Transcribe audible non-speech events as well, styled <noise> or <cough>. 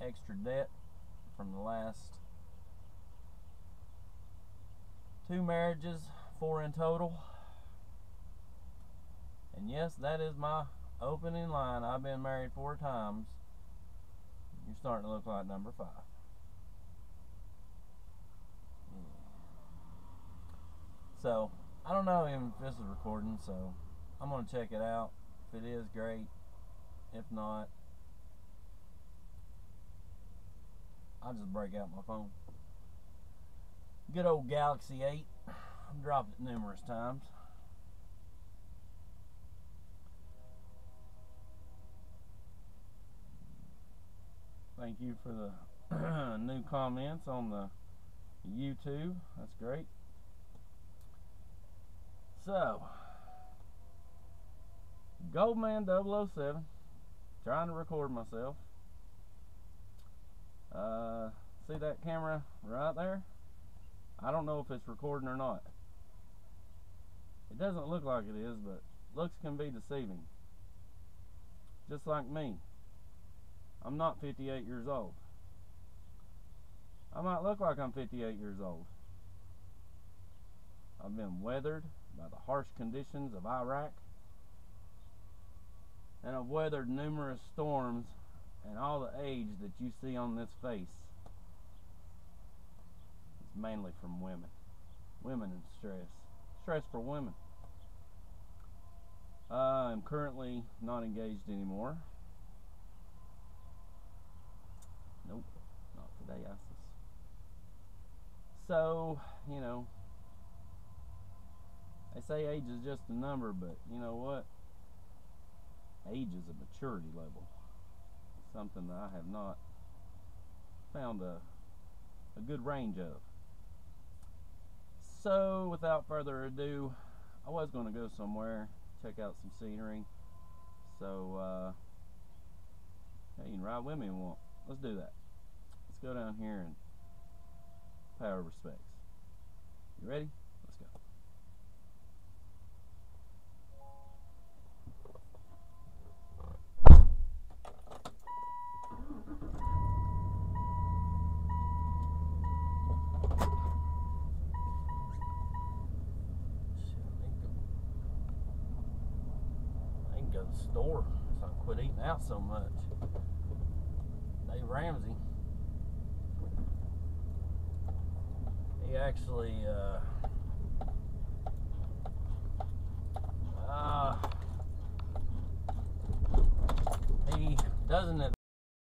extra debt from the last two marriages, four in total. And yes, that is my opening line. I've been married four times. You're starting to look like number five. So, I don't know even if this is recording, so I'm going to check it out. If it is, great. If not, I'll just break out my phone. Good old Galaxy 8. I've dropped it numerous times. Thank you for the <clears throat> new comments on the YouTube. That's great. So, Goldman 007, trying to record myself. Uh, that camera right there? I don't know if it's recording or not. It doesn't look like it is, but looks can be deceiving. Just like me. I'm not 58 years old. I might look like I'm 58 years old. I've been weathered by the harsh conditions of Iraq. And I've weathered numerous storms and all the age that you see on this face mainly from women. Women in stress. Stress for women. Uh, I'm currently not engaged anymore. Nope, not today, Isis. So, you know, they say age is just a number, but you know what? Age is a maturity level. Something that I have not found a, a good range of. So, without further ado, I was going to go somewhere, check out some scenery. So, uh, hey, you can ride with me and want. Let's do that. Let's go down here and pay our respects. You ready? Go to the store so I can quit eating out so much. Dave Ramsey. He actually uh, uh, he doesn't